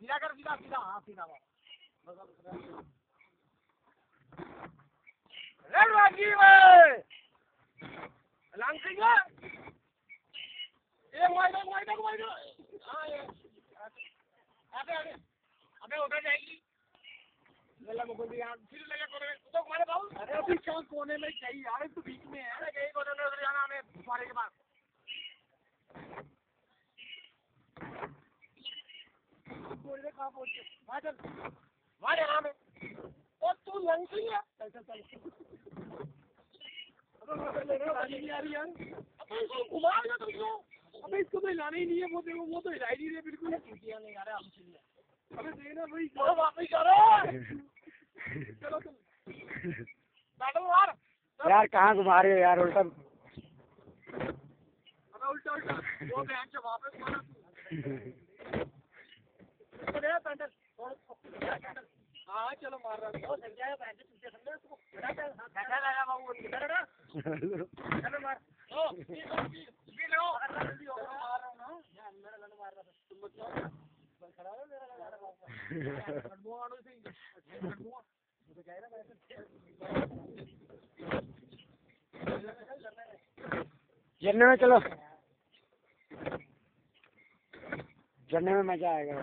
सीधा कर सीधा सीधा हाँ सीधा लंकिंग ये माइडो माइडो माइडो हाँ ये। अबे अबे अबे उधर जाएगी। मेला को बोल दिया फिर लगे कोने तो मारे बाबू। अरे अभी कौन कोने में चाहिए। यार तो बीच में है। अरे कहीं कोने में उधर जाना हमें। फुहारे के पास बोल रहे कहाँ पहुँचे वहाँ चल। वहाँ यहाँ में। और तू लंकी है चल चल चल। अबे रही इसको अबे तो हिलाना ही नहीं है वो देखो वो तो हिला ही नहीं रही बिल्कुल। नहीं आ रहा हम अबे देना भाई। चलो। वापस करो। चलो तुम बैठो यार यार कहाँ घुमा रहे हो यार उल्टा? उल्टा उल्टा। वो वापस मारा तू तो गया पैंटल हाँ चलो मार रहा हूँ सही है पैंटल तुझे समझ उसको बैठा बैठा लगा बाबू इधर ना चलो मार। ओ भी लो मार रहा हूँ ना। मेरा गन मार रहा था। तुम मत जाओ खड़ा हो मेरा गन मार रहा हूँ गडबुआ आड़ो से गडबुआ तो कह रहा मैं झरने में चलो। झरने में मज़ा आएगा।